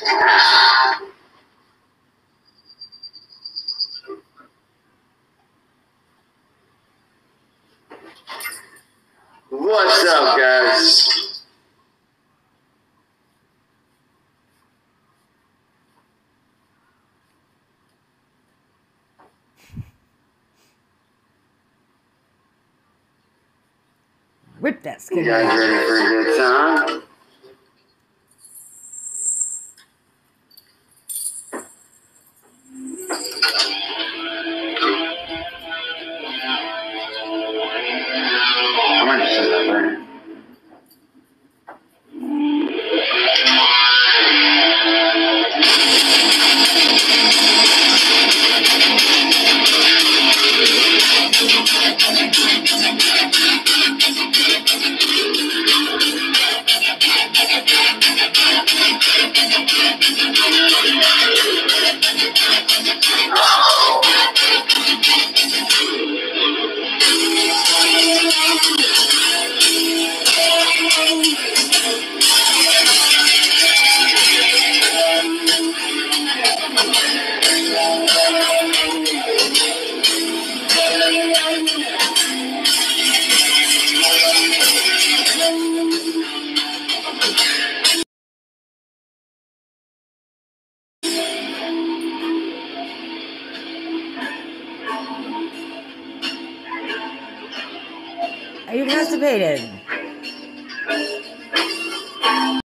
What's up, guys? Rip that skin. You guys ready for a good time? Just set Are you constipated?